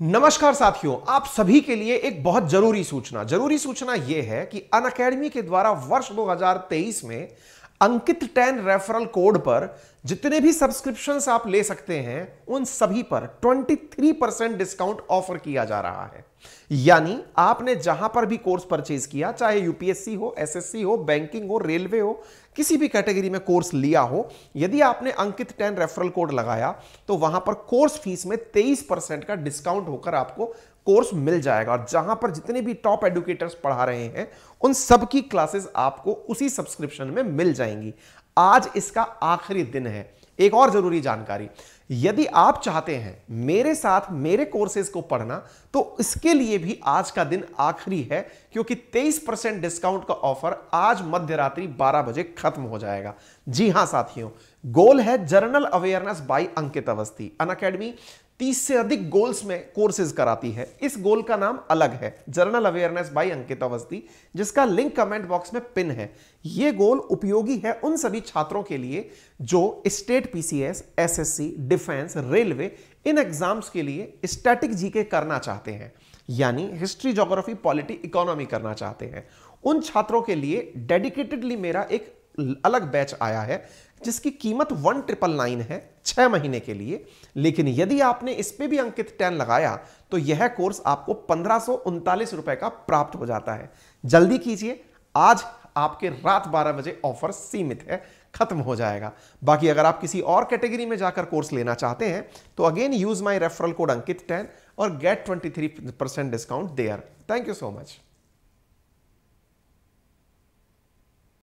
नमस्कार साथियों, आप सभी के लिए एक बहुत ज़रूरी सूचना। ज़रूरी सूचना यह है कि अन अकेडमी के द्वारा वर्ष 2023 में अंकित टेन रेफरल कोड पर जितने भी सब्सक्रिप्शंस आप ले सकते हैं, उन सभी पर 23 परसेंट डिस्काउंट ऑफ़र किया जा रहा है। यानी आपने जहाँ पर भी कोर्स परचेज किया, चाहे यूपीएससी हो एसएससी हो बैंकिंग हो रेलवे हो किसी भी कैटेगरी में कोर्स लिया हो, यदि आपने अंकित टेन रेफरल कोड लगाया तो वहाँ पर कोर्स फ़ीस में 23 परसेंट का डिस्काउंट होकर आपको कोर्स मिल जाएगा। और जहाँ पर जितने भी टॉप एडुकेटर्स पढ़ा रहे हैं, उन सबकी क्लासेस आपको उसी सब्सक्रिप्शन में मिल जाएँगी। आज इसका आखिरी दिन है। एक और ज़रूरी जानकारी, यदि आप चाहते हैं मेरे साथ मेरे कोर्सेज को पढ़ना तो इसके लिए भी आज का दिन आखिरी है, क्योंकि 23 परसेंट डिस्काउंट का ऑफ़र आज मध्य रात्रि 12 बजे खत्म हो जाएगा। जी हाँ साथियों गोल है general awareness by Ankit Awasthi Unacademy तीस से अधिक गोल्स में कोर्सेज कराती है। इस गोल का नाम अलग है। General awareness by Ankit Awasthi जिसका लिंक कमेंट बॉक्स में पिन है। यह गोल उपयोगी है उन सभी छात्रों के लिए जो state PCS SSC defence railway इन एग्ज़ाम्स के लिए स्टैटिक जीके करना चाहते हैं। यानी हिस्ट्री जोग्राफी पॉलिटी इकोनॉमी करना चाहते हैं। उन छात्रों के लिए डेडिकेटेडली मेरा एक अलग बैच आया है, जिसकी कीमत वन ट्रिपल नाइन है, छह महीने के लिए। लेकिन यदि आपने इस पे भी अंकित टेन लगाया तो यह कोर्स आपको पंद्रह रुपए का प्राप्त हो जाता है। जल्दी कीजिए, आज आपके रात 12 बजे ऑफ़र सीमित है, खत्म हो जाएगा। बाकी अगर आप किसी और कैटेगरी में जाकर कोर्स लेना चाहते हैं तो again use my referral code Ankit ten और get 23 percent discount there. Thank you so much.